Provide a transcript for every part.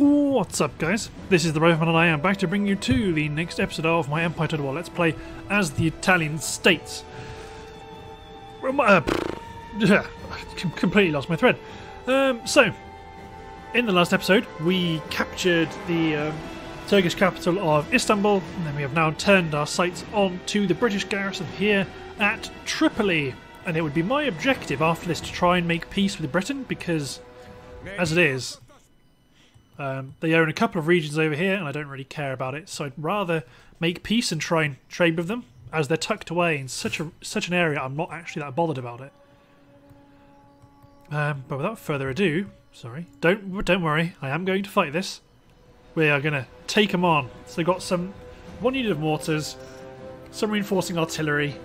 What's up guys? This is the Rifleman and I am back to bring you to the next episode of my Empire Total War Let's Play as the Italian States. Uh, completely lost my thread. Um, so, in the last episode we captured the um, Turkish capital of Istanbul and then we have now turned our sights on to the British garrison here at Tripoli. And it would be my objective after this to try and make peace with Britain because, as it is, um, they own a couple of regions over here, and I don't really care about it. So I'd rather make peace and try and trade with them, as they're tucked away in such a such an area. I'm not actually that bothered about it. Um, but without further ado, sorry, don't don't worry. I am going to fight this. We are going to take them on. So they've got some one unit of mortars, some reinforcing artillery.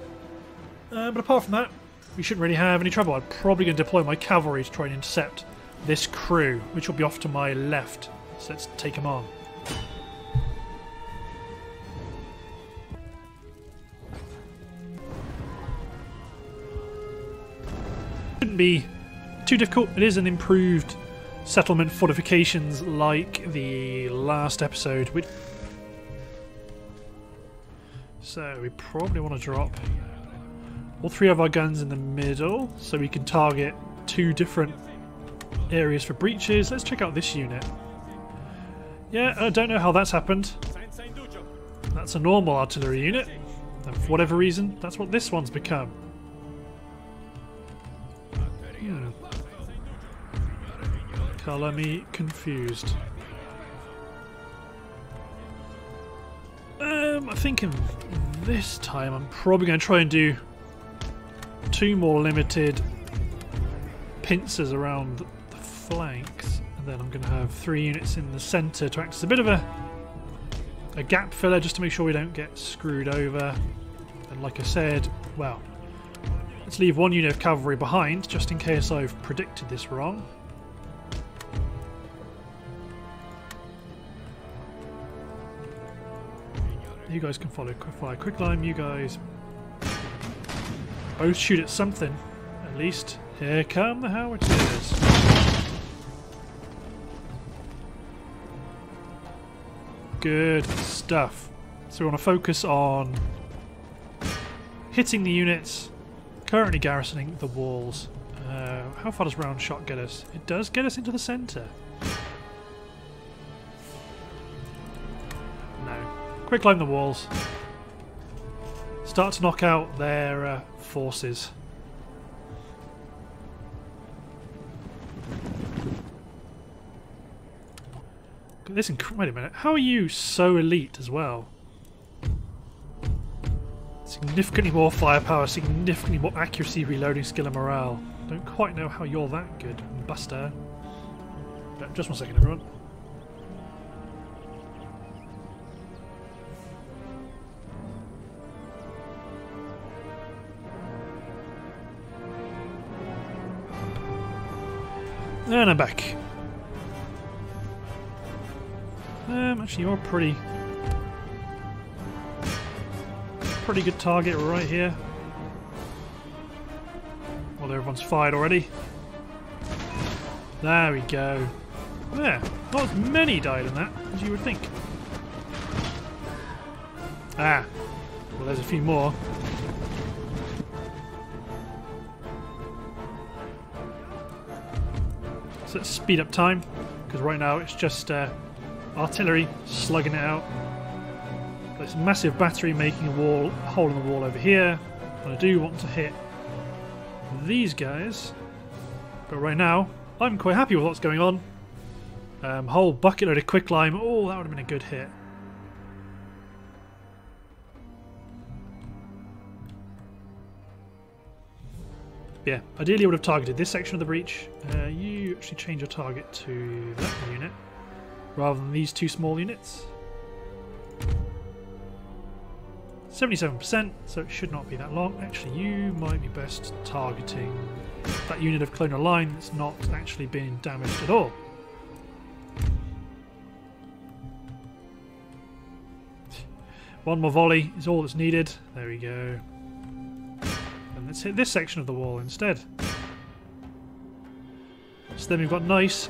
Uh, but apart from that, we shouldn't really have any trouble. I'm probably going to deploy my cavalry to try and intercept this crew, which will be off to my left. So let's take them on. Shouldn't be too difficult. It is an improved settlement fortifications like the last episode. Which... So we probably want to drop all three of our guns in the middle so we can target two different areas for breaches. Let's check out this unit. Yeah, I don't know how that's happened. That's a normal artillery unit. And for whatever reason, that's what this one's become. Hmm. Colour me confused. Um, I think in this time I'm probably going to try and do two more limited pincers around flanks. And then I'm going to have three units in the centre to act as a bit of a, a gap filler just to make sure we don't get screwed over. And like I said, well, let's leave one unit of cavalry behind just in case I've predicted this wrong. You guys can follow fire quicklime, you guys both shoot at something, at least. Here come the howitzers. Good stuff. So we want to focus on hitting the units currently garrisoning the walls. Uh, how far does round shot get us? It does get us into the centre. No. Quicklime the walls. Start to knock out their uh, forces. This wait a minute. How are you so elite as well? Significantly more firepower, significantly more accuracy, reloading skill and morale. Don't quite know how you're that good, Buster. Just one second, everyone. And I'm back. Um, actually, you're pretty... Pretty good target right here. Well, everyone's fired already. There we go. There. Not as many died in that as you would think. Ah. Well, there's a few more. So let's speed up time, because right now it's just uh, artillery slugging it out. Got This massive battery making a wall, hole in the wall over here. And I do want to hit these guys. But right now, I'm quite happy with what's going on. Um, whole bucket load of quicklime. Oh, that would have been a good hit. Yeah, ideally I would have targeted this section of the breach. Uh, you actually change your target to that unit rather than these two small units. 77%, so it should not be that long. Actually, you might be best targeting that unit of colonial line that's not actually being damaged at all. One more volley is all that's needed. There we go. And let's hit this section of the wall instead. So then we've got nice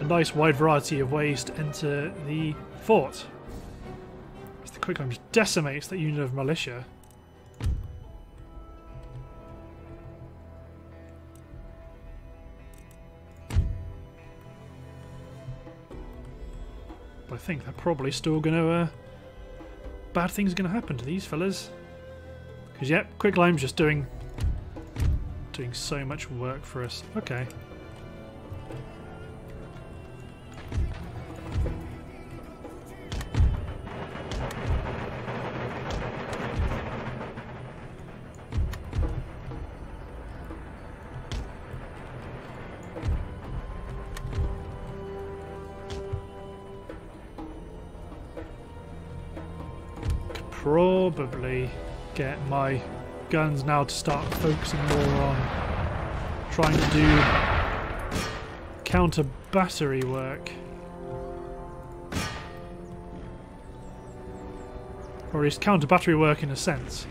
a nice wide variety of ways to enter the fort. As the quicklime just decimates that unit of militia. But I think they're probably still going to... Uh, bad things are going to happen to these fellas. Because, yep, Quicklime's just doing... doing so much work for us. Okay. Guns now to start focusing more on trying to do counter battery work. Or at least counter battery work in a sense.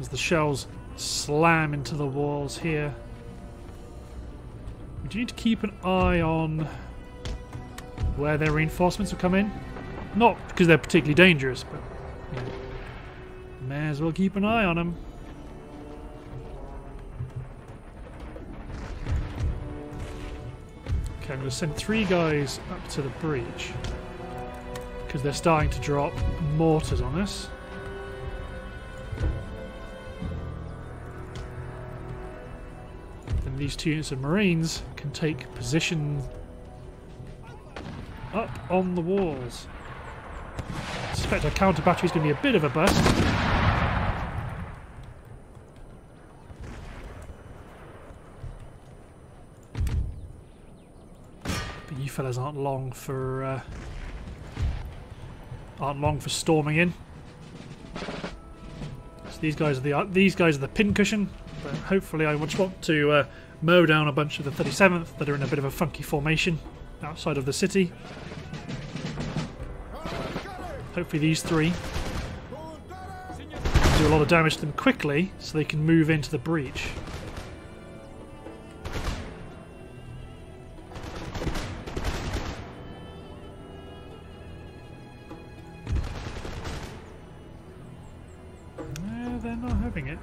As the shells slam into the walls here. Do you need to keep an eye on where their reinforcements will come in. Not because they're particularly dangerous, but you know, may as well keep an eye on them. Okay, I'm going to send three guys up to the breach because they're starting to drop mortars on us. And these two units of marines can take position up on the walls. I suspect our counter battery is going to be a bit of a bust. But you fellas aren't long for uh, aren't long for storming in. So these guys are the uh, these guys are the pincushion. But hopefully, I just want to uh, mow down a bunch of the 37th that are in a bit of a funky formation outside of the city. Hopefully these three do a lot of damage to them quickly so they can move into the breach. they're not having it.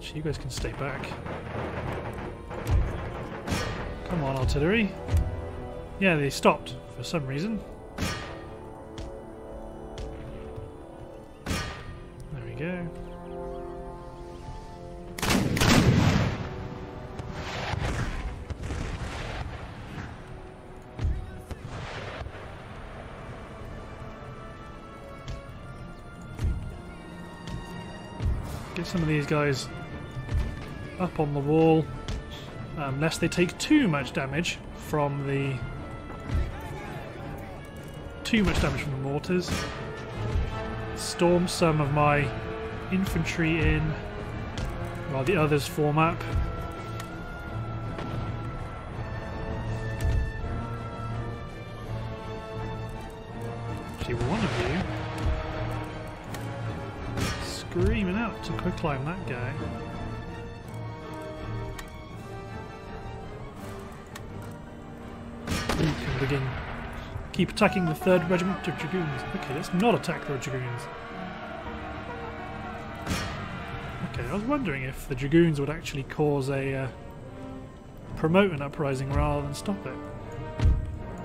So you guys can stay back. Yeah, they stopped for some reason. There we go. Get some of these guys up on the wall um, lest they take too much damage from the too much damage from the mortars. Storm some of my infantry in while the others form up. Actually, one of you screaming out to quicklime that guy. begin. Keep attacking the 3rd Regiment of Dragoons. Okay, let's not attack the Dragoons. Okay, I was wondering if the Dragoons would actually cause a uh, promote an uprising rather than stop it.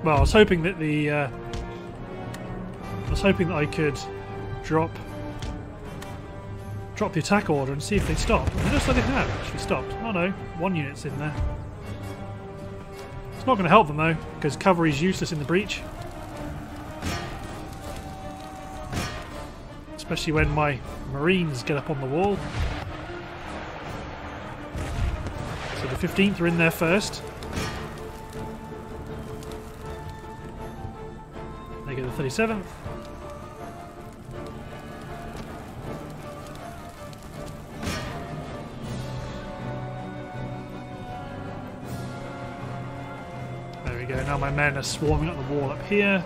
Well, I was hoping that the uh, I was hoping that I could drop drop the attack order and see if they stop. It looks like they have actually stopped. Oh no, one unit's in there. It's not going to help them though, because cover is useless in the breach. Especially when my marines get up on the wall. So the 15th are in there first. They get the 37th. There we go, now my men are swarming up the wall up here.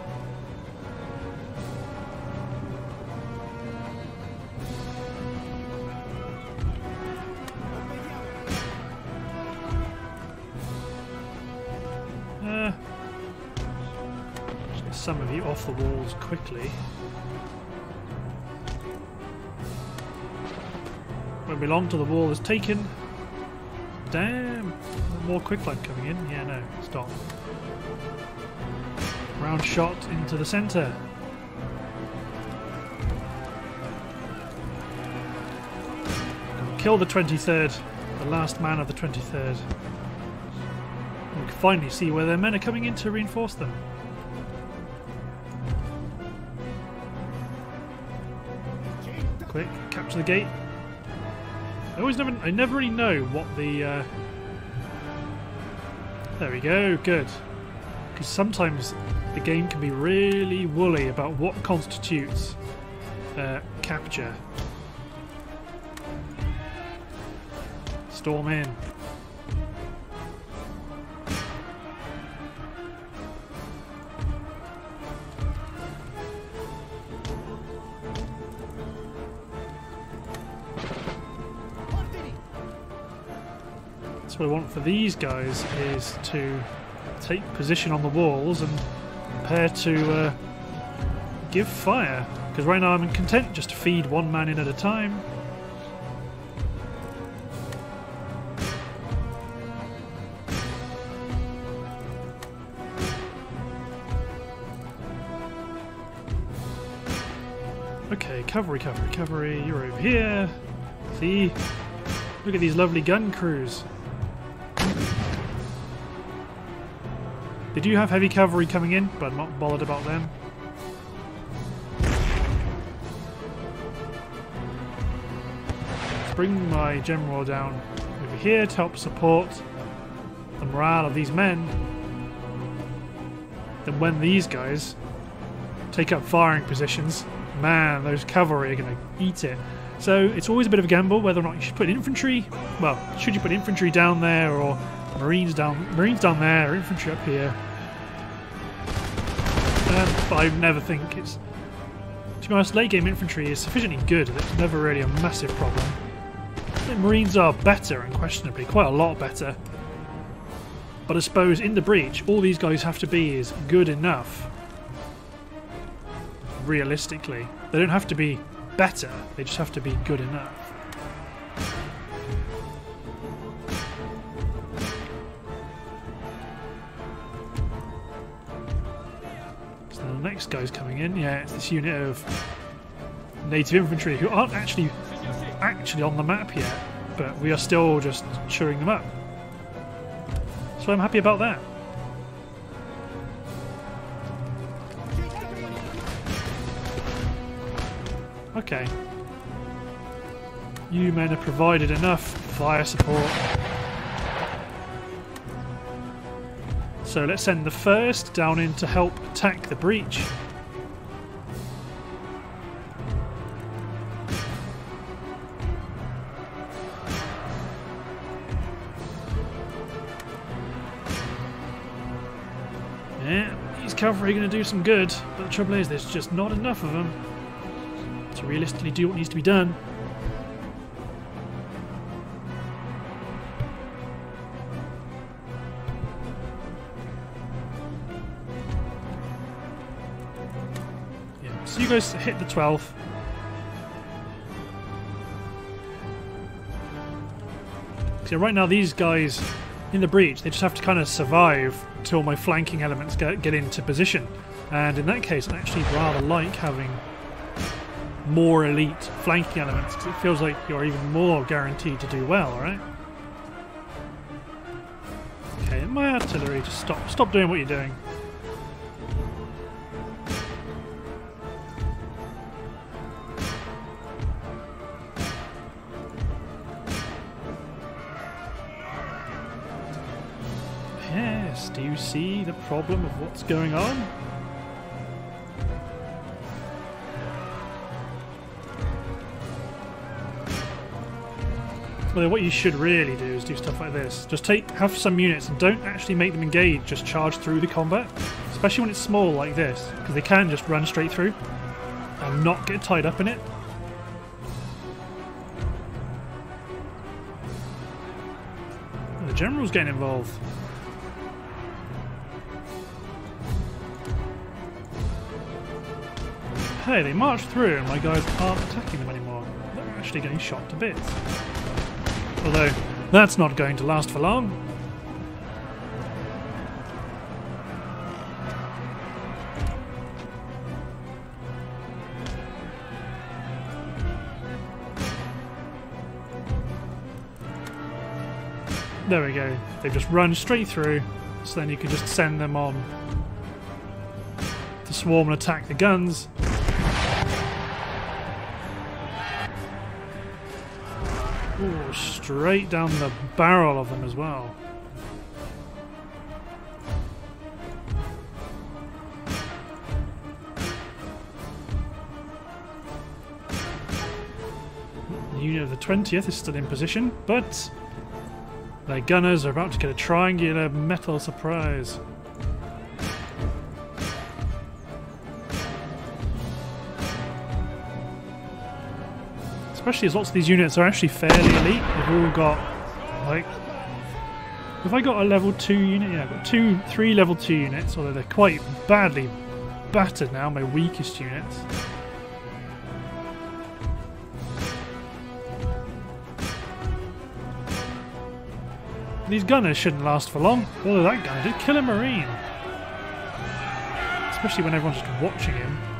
Off the walls quickly. Won't be long till the wall is taken. Damn! More quicklime coming in. Yeah, no, stop. Round shot into the centre. Kill the 23rd, the last man of the 23rd. We can finally see where their men are coming in to reinforce them. Quick, capture the gate. I always never, I never really know what the. Uh... There we go. Good. Because sometimes the game can be really woolly about what constitutes uh, capture. Storm in. What I want for these guys is to take position on the walls and prepare to uh, give fire. Because right now I'm content just to feed one man in at a time. Okay, cavalry, cavalry, cavalry, you're over here. See? Look at these lovely gun crews. They do have heavy cavalry coming in, but I'm not bothered about them. Let's bring my general down over here to help support the morale of these men. Then when these guys take up firing positions, man, those cavalry are going to eat it. So it's always a bit of a gamble whether or not you should put infantry. Well, should you put infantry down there or marines down, marines down there, infantry up here? Um, but I never think it's. To be honest, late game infantry is sufficiently good that it's never really a massive problem. Marines are better, unquestionably, quite a lot better. But I suppose in the breach, all these guys have to be is good enough realistically. They don't have to be better, they just have to be good enough. Next guy's coming in. Yeah, it's this unit of native infantry who aren't actually actually on the map yet, but we are still just chewing them up. So I'm happy about that. Okay. You men have provided enough fire support. So let's send the first down in to help attack the breach. Yeah, these cavalry are going to do some good, but the trouble is there's just not enough of them to realistically do what needs to be done. You guys hit the 12th. So right now these guys in the breach, they just have to kind of survive till my flanking elements get, get into position. And in that case, I actually rather like having more elite flanking elements because it feels like you're even more guaranteed to do well, right? Okay, my artillery, just stop, stop doing what you're doing. Do you see the problem of what's going on? Well, what you should really do is do stuff like this. Just take have some units and don't actually make them engage, just charge through the combat. Especially when it's small like this, because they can just run straight through and not get tied up in it. the general's getting involved. Hey, they marched through and my guys aren't attacking them anymore. They're actually getting shot to bits. Although, that's not going to last for long. There we go. They've just run straight through, so then you can just send them on to swarm and attack the guns. Straight down the barrel of them as well. The unit of the 20th is still in position, but their gunners are about to get a triangular metal surprise. Especially as lots of these units are actually fairly elite. They've all got, like... Have I got a level 2 unit? Yeah, I've got two, three level 2 units, although they're quite badly battered now, my weakest units. These gunners shouldn't last for long. Although that guy did kill a marine. Especially when everyone's just watching him.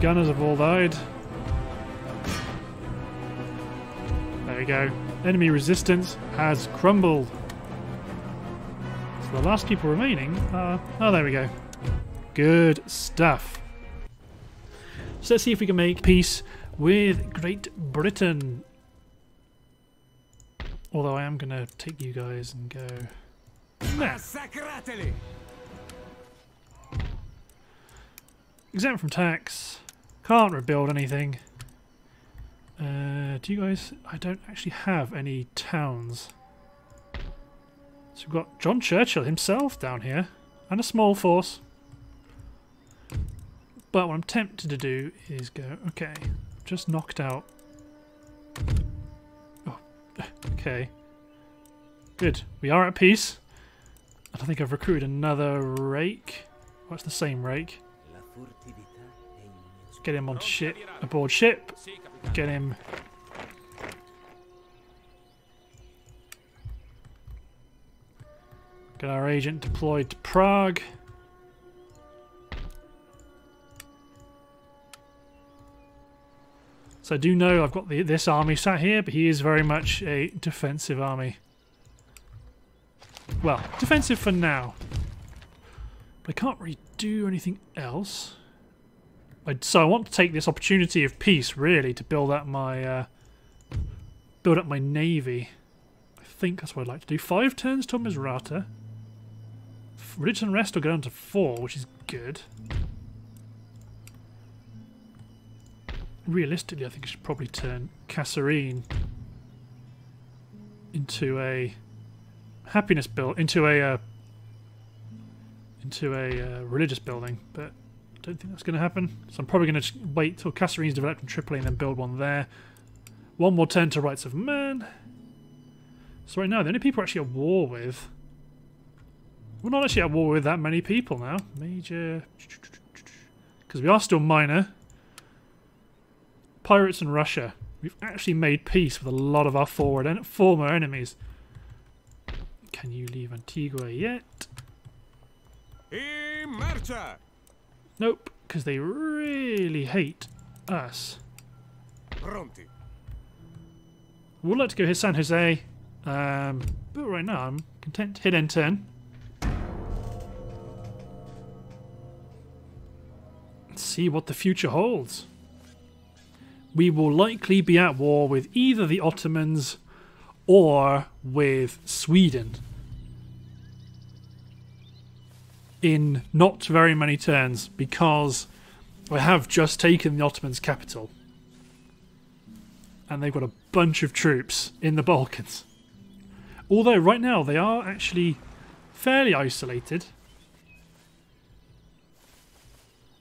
Gunners have all died. There we go. Enemy resistance has crumbled. So the last people remaining are... Oh, there we go. Good stuff. So let's see if we can make peace with Great Britain. Although I am going to take you guys and go... Nah. Exempt from tax. Can't rebuild anything. Uh, do you guys... I don't actually have any towns. So we've got John Churchill himself down here. And a small force. But what I'm tempted to do is go, okay, just knocked out. Oh, okay. Good. We are at peace. And I think I've recruited another rake. What's the same rake? Get him on ship, aboard ship. Get him. Get our agent deployed to Prague. So I do know I've got the, this army sat here, but he is very much a defensive army. Well, defensive for now. But I can't really do anything else. I, so I want to take this opportunity of peace, really, to build up my uh, build up my navy. I think that's what I'd like to do. Five turns to Misrata. Religious Unrest will go down to four, which is good. realistically, I think I should probably turn Kasserine into a happiness build, into a uh, into a uh, religious building, but don't think that's going to happen. So I'm probably going to wait till Kasserine's developed in Tripoli and then build one there. One more turn to Rights of Man. So right now, the only people we're actually at war with... We're not actually at war with that many people now. Major... Because we are still minor. Pirates and Russia. We've actually made peace with a lot of our forward former enemies. Can you leave Antigua yet? Nope, because they really hate us. Pronti. We'll let go hit San Jose, um, but right now I'm content to hit end turn. see what the future holds we will likely be at war with either the Ottomans or with Sweden. in not very many turns because I have just taken the Ottomans' capital. And they've got a bunch of troops in the Balkans. Although right now they are actually fairly isolated.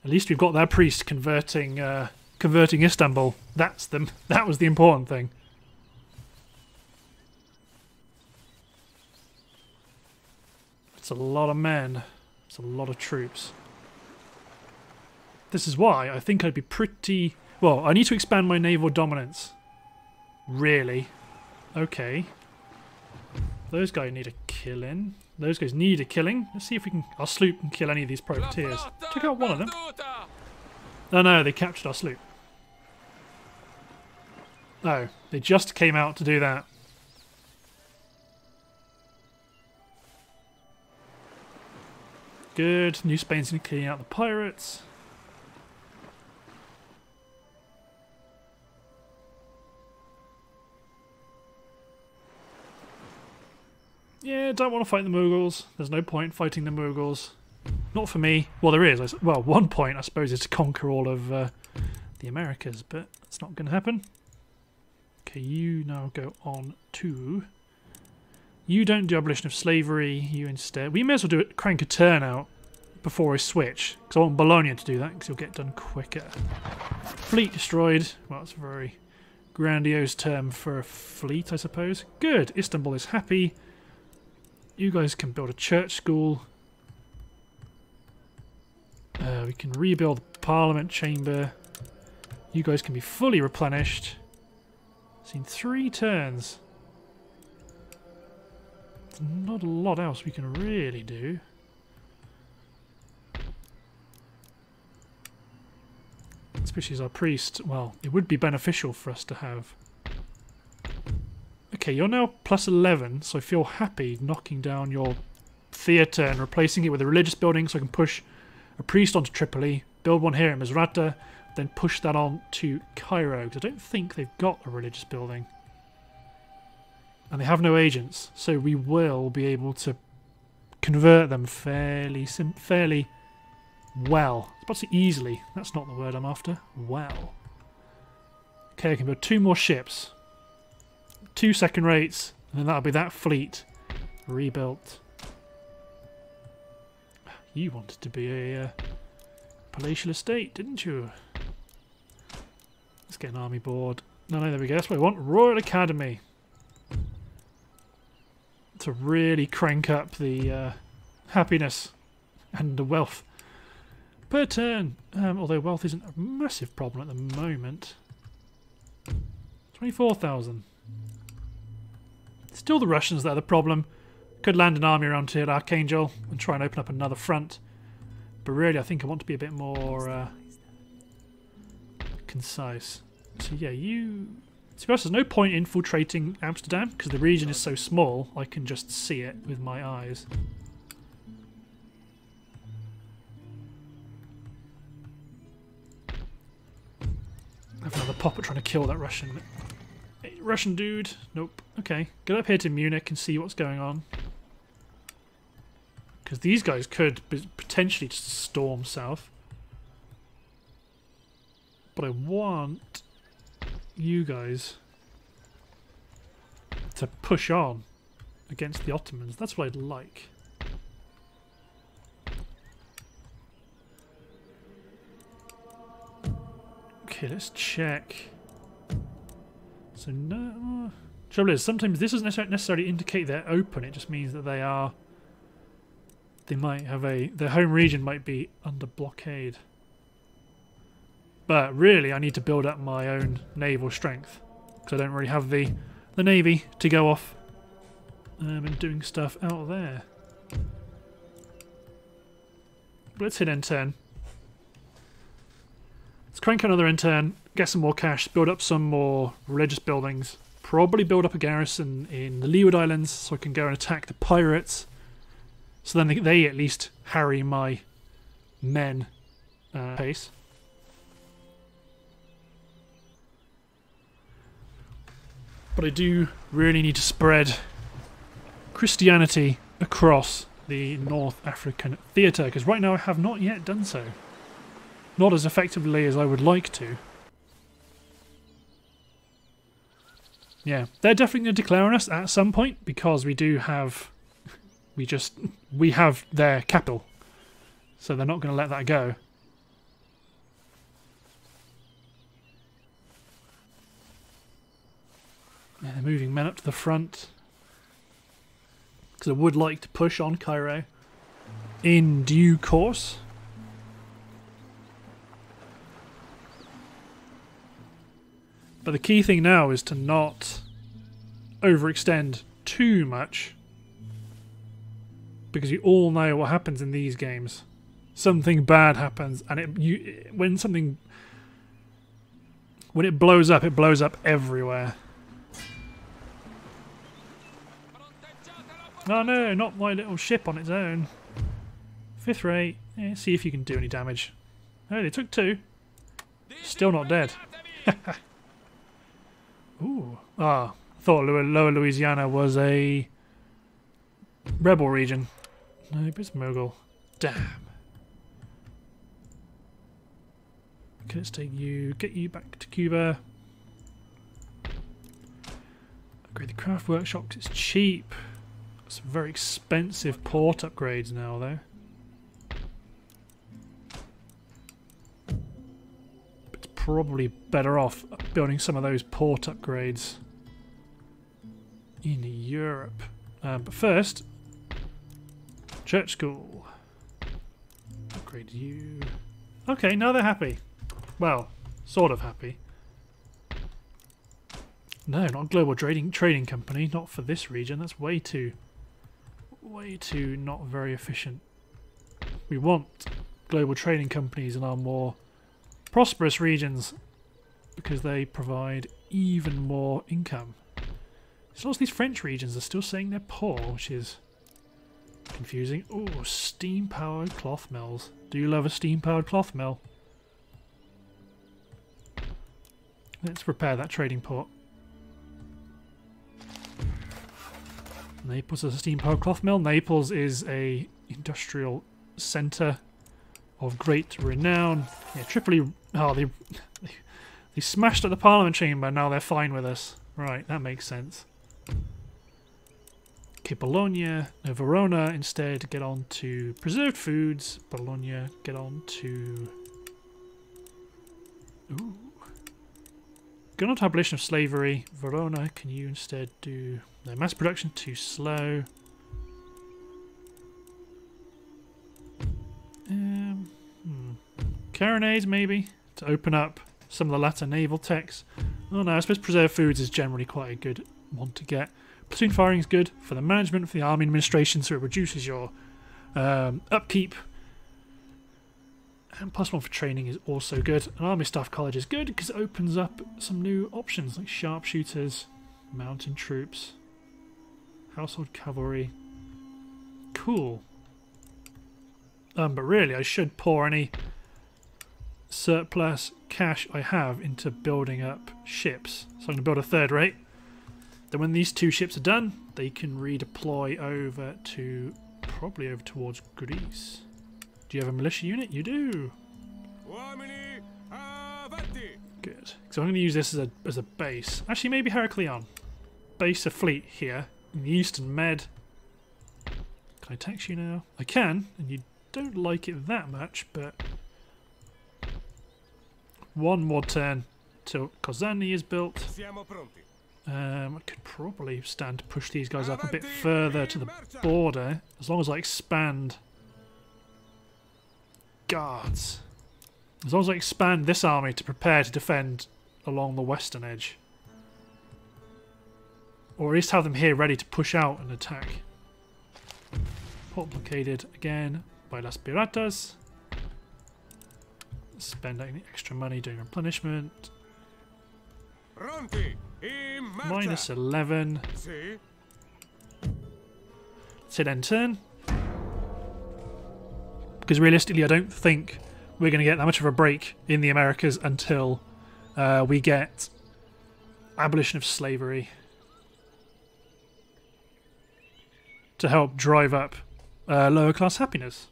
At least we've got their priest converting uh, converting Istanbul. That's them. That was the important thing. It's a lot of men. It's a lot of troops. This is why I think I'd be pretty... Well, I need to expand my naval dominance. Really? Okay. Those guys need a killing. Those guys need a killing. Let's see if we can... Our sloop can kill any of these privateers. Took out one of them. Oh no, they captured our sloop. No, they just came out to do that. Good. New Spain's cleaning out the pirates. Yeah, don't want to fight the Mughals. There's no point fighting the Mughals. Not for me. Well, there is. Well, one point, I suppose, is to conquer all of uh, the Americas, but that's not going to happen. Okay, you now go on to... You don't do abolition of slavery, you instead... We may as well do it, crank a turn out before I switch, because I want Bologna to do that, because you'll get done quicker. Fleet destroyed. Well, that's a very grandiose term for a fleet, I suppose. Good, Istanbul is happy. You guys can build a church school. Uh, we can rebuild the parliament chamber. You guys can be fully replenished. Seen three turns. Not a lot else we can really do. Especially as our priest. Well, it would be beneficial for us to have Okay, you're now plus 11, so I feel happy knocking down your theatre and replacing it with a religious building so I can push a priest onto Tripoli, build one here in Misrata, then push that on to Cairo, because I don't think they've got a religious building. And they have no agents, so we will be able to convert them fairly fairly well. I was about to say easily. That's not the word I'm after. Well. Okay, I can build two more ships two second rates, and then that'll be that fleet rebuilt. You wanted to be a uh, palatial estate, didn't you? Let's get an army board. No, no, there we go. That's what we want. Royal Academy. To really crank up the uh, happiness and the wealth per turn. Um, although wealth isn't a massive problem at the moment. 24,000. Still the Russians that are the problem. Could land an army around here at Archangel and try and open up another front. But really, I think I want to be a bit more uh, concise. So yeah, you... To be honest, there's no point infiltrating Amsterdam because the region is so small, I can just see it with my eyes. Have another popper trying to kill that Russian eh, Russian dude. Nope. Okay. Get up here to Munich and see what's going on. Because these guys could potentially just storm south. But I want you guys to push on against the Ottomans. That's what I'd like. Okay, let's check. So no... Trouble is, sometimes this doesn't necessarily indicate they're open, it just means that they are... They might have a... Their home region might be under blockade. But really, I need to build up my own naval strength. Because I don't really have the, the navy to go off um, and doing stuff out there. Let's hit end turn. Let's crank another end turn get some more cash, build up some more religious buildings, probably build up a garrison in the Leeward Islands so I can go and attack the pirates. So then they, they at least harry my men uh, pace. But I do really need to spread Christianity across the North African theatre because right now I have not yet done so. Not as effectively as I would like to. Yeah, they're definitely going to declare on us at some point because we do have, we just, we have their capital. So they're not going to let that go. Yeah, moving men up to the front. Because I would like to push on Cairo. in due course. But the key thing now is to not overextend too much because you all know what happens in these games. Something bad happens, and it you when something when it blows up, it blows up everywhere. Oh no, not my little ship on its own. Fifth rate. Yeah, see if you can do any damage. Oh, they took two. Still not dead. Ooh. Ah, thought Lower Louisiana was a rebel region. No, it's Mogul. Damn. Okay, let's take you, get you back to Cuba. Upgrade the craft workshop it's cheap. Some very expensive port upgrades now, though. It's probably better off building some of those port upgrades in Europe. Um, but first, church school. Upgrade you. Okay, now they're happy. Well, sort of happy. No, not global trading trading company. Not for this region. That's way too, way too not very efficient. We want global trading companies in our more prosperous regions because they provide even more income. So lots of these French regions are still saying they're poor, which is confusing. Oh, steam-powered cloth mills. Do you love a steam-powered cloth mill? Let's repair that trading port. Naples is a steam powered cloth mill. Naples is a industrial centre of great renown. Yeah, Tripoli. Oh, they they smashed at the Parliament chamber. Now they're fine with us. Right, that makes sense. Okay, Bologna, no, Verona instead get on to preserved foods. Bologna get on to. Ooh. On abolition of slavery. Verona, can you instead do... No, mass production too slow. Um, hmm. Maybe, to open up some of the latter naval techs. Oh no, I suppose preserved foods is generally quite a good one to get. Platoon firing is good for the management, for the army administration, so it reduces your um, upkeep and plus one for training is also good. An army staff college is good because it opens up some new options like sharpshooters, mountain troops, household cavalry. Cool. Um, but really, I should pour any surplus cash I have into building up ships. So I'm going to build a third rate. Then when these two ships are done, they can redeploy over to probably over towards Greece. Do you have a militia unit? You do. Good. So I'm going to use this as a as a base. Actually, maybe Heracleon. Base a fleet here in the Eastern Med. Can I tax you now? I can, and you don't like it that much, but one more turn till Kozani is built. Um, I could probably stand to push these guys up a bit further to the border, as long as I expand guards. As long as I expand this army to prepare to defend along the western edge. Or at least have them here ready to push out and attack. Port blockaded again by Las Piratas. Spend any extra money doing replenishment. Minus 11. Let's hit end turn because realistically, I don't think we're going to get that much of a break in the Americas until uh, we get abolition of slavery to help drive up uh, lower class happiness.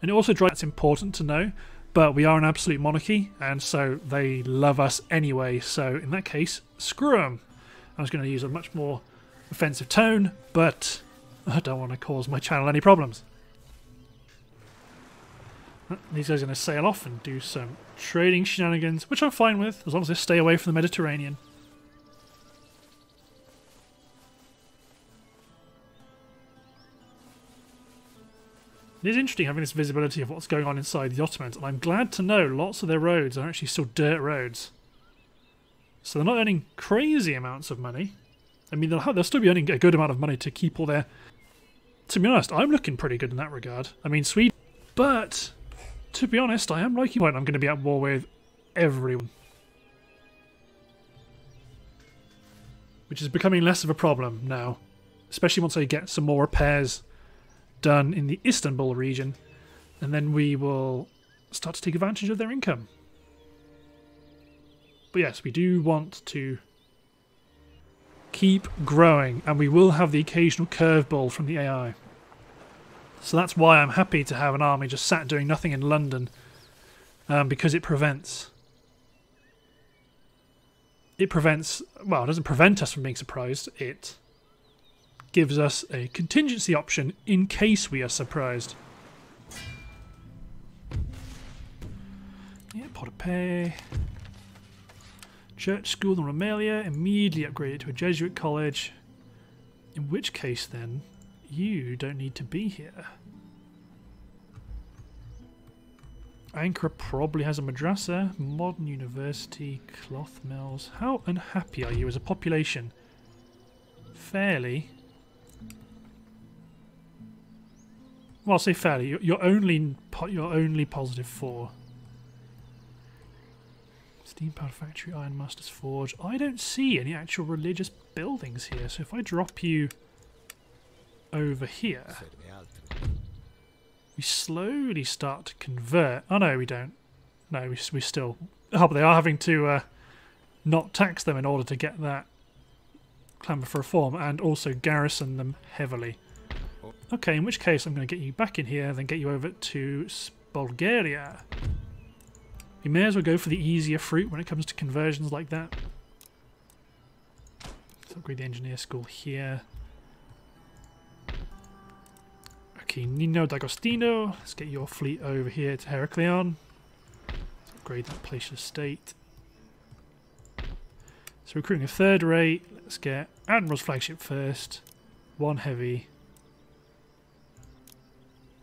And it also drives, that's important to know, but we are an absolute monarchy, and so they love us anyway, so in that case, screw them. I was going to use a much more offensive tone, but I don't want to cause my channel any problems. These guys are going to sail off and do some trading shenanigans, which I'm fine with, as long as they stay away from the Mediterranean. It is interesting having this visibility of what's going on inside the Ottomans, and I'm glad to know lots of their roads are actually still dirt roads. So they're not earning crazy amounts of money. I mean, they'll, have, they'll still be earning a good amount of money to keep all their... To be honest, I'm looking pretty good in that regard. I mean, Sweden... But, to be honest, I am liking when I'm going to be at war with everyone. Which is becoming less of a problem now. Especially once I get some more repairs done in the Istanbul region. And then we will start to take advantage of their income. But yes, we do want to keep growing, and we will have the occasional curveball from the AI. So that's why I'm happy to have an army just sat doing nothing in London, um, because it prevents it prevents well, it doesn't prevent us from being surprised. It gives us a contingency option in case we are surprised. Yeah, pot of pay. Church school in Rumelia, immediately upgraded to a Jesuit college. In which case then, you don't need to be here. Ankara probably has a madrasa, modern university, cloth mills. How unhappy are you as a population? Fairly. Well, I'll say fairly. You're only you're only positive four. Steam Power Factory, Iron Master's Forge. I don't see any actual religious buildings here, so if I drop you over here, we slowly start to convert. Oh no, we don't. No, we, we still... Oh, but they are having to uh, not tax them in order to get that clamour for reform, and also garrison them heavily. Okay, in which case I'm going to get you back in here, then get you over to Bulgaria. You may as well go for the easier fruit when it comes to conversions like that. Let's upgrade the engineer school here. Nino D'Agostino. Let's get your fleet over here to Heracleon. Upgrade that Palatial state. So recruiting a third rate. Let's get Admiral's flagship first. One heavy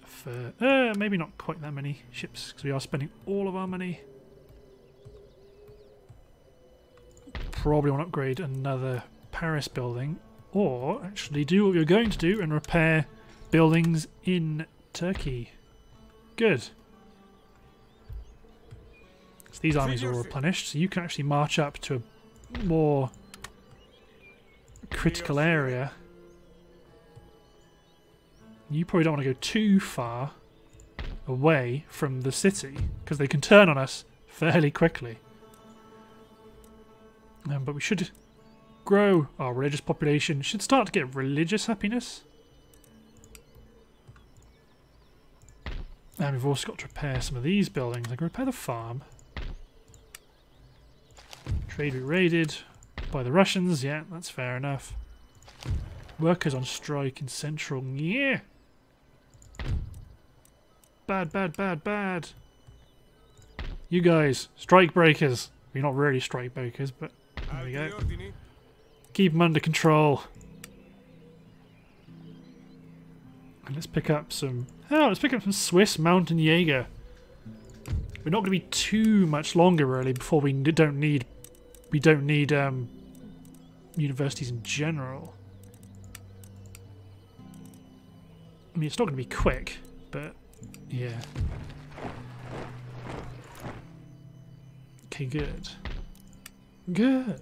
for... Uh, maybe not quite that many ships, because we are spending all of our money. Probably want to upgrade another Paris building, or actually do what we are going to do and repair buildings in Turkey. Good. So these armies are all replenished, so you can actually march up to a more critical area you probably don't want to go too far away from the city because they can turn on us fairly quickly. Um, but we should grow our religious population, should start to get religious happiness. And we've also got to repair some of these buildings. I can repair the farm. Trade raided by the Russians. Yeah, that's fair enough. Workers on strike in central. Yeah. Bad, bad, bad, bad. You guys, strike breakers. You're not really strike breakers, but there we go. Keep them under control. And let's pick up some... Oh, let's pick up some Swiss Mountain Jaeger. We're not going to be too much longer, really, before we don't need... We don't need um, universities in general. I mean, it's not going to be quick, but yeah. Okay, good. Good.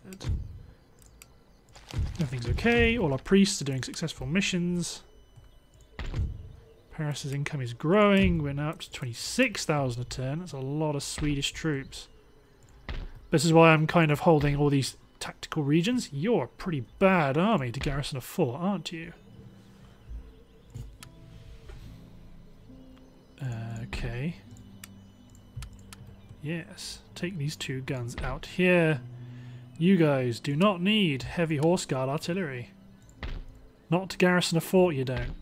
Everything's okay. All our priests are doing successful missions. Paris's income is growing. We're now up to 26,000 a turn. That's a lot of Swedish troops. This is why I'm kind of holding all these tactical regions. You're a pretty bad army to garrison a fort, aren't you? Okay. Yes, take these two guns out here. You guys do not need heavy horse guard artillery. Not to garrison a fort, you don't.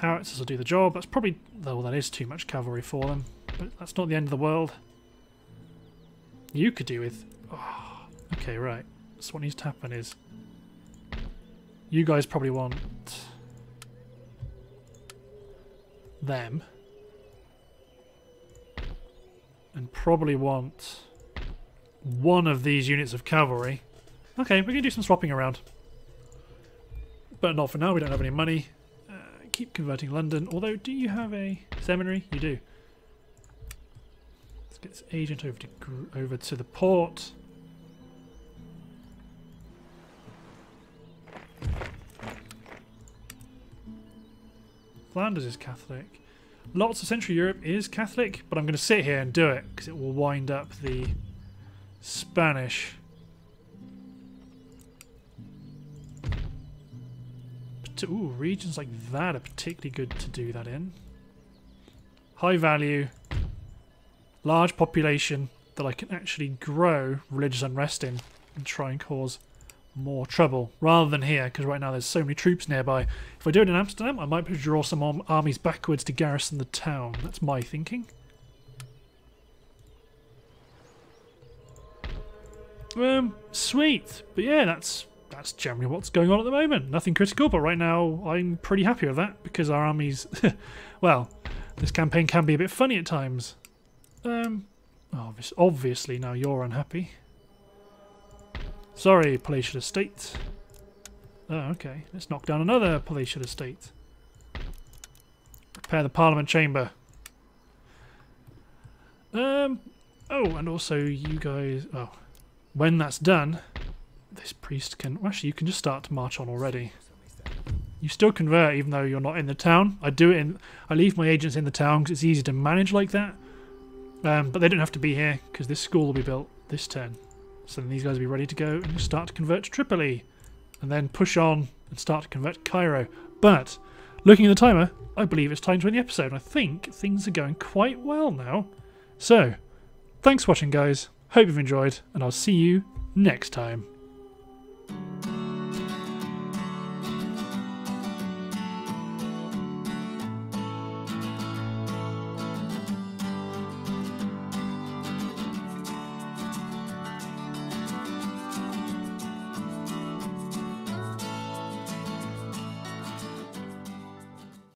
Howitzers will do the job. That's probably... Well, that is too much cavalry for them. But that's not the end of the world. You could do with... Oh, okay, right. So what needs to happen is You guys probably want them. And probably want one of these units of cavalry. Okay, we can do some swapping around. But not for now, we don't have any money. Keep converting London. Although, do you have a seminary? You do. Let's get this agent over to over to the port. Flanders is Catholic. Lots of Central Europe is Catholic, but I'm going to sit here and do it because it will wind up the Spanish. Ooh, regions like that are particularly good to do that in. High value, large population that I can actually grow religious unrest in and try and cause more trouble rather than here because right now there's so many troops nearby. If I do it in Amsterdam, I might draw some armies backwards to garrison the town. That's my thinking. Um, sweet. But yeah, that's that's generally what's going on at the moment. Nothing critical, but right now I'm pretty happy with that because our armies, well, this campaign can be a bit funny at times. Um, obviously now you're unhappy. Sorry, palatial estate. Oh, okay. Let's knock down another palatial estate. Repair the parliament chamber. Um. Oh, and also you guys. Oh, when that's done, this priest can. Well, actually, you can just start to march on already. You still convert even though you're not in the town. I do it in. I leave my agents in the town because it's easy to manage like that. Um, but they don't have to be here because this school will be built this turn. So then these guys will be ready to go and start to convert to Tripoli. And then push on and start to convert to Cairo. But, looking at the timer, I believe it's time to end the episode. I think things are going quite well now. So, thanks for watching guys. Hope you've enjoyed, and I'll see you next time.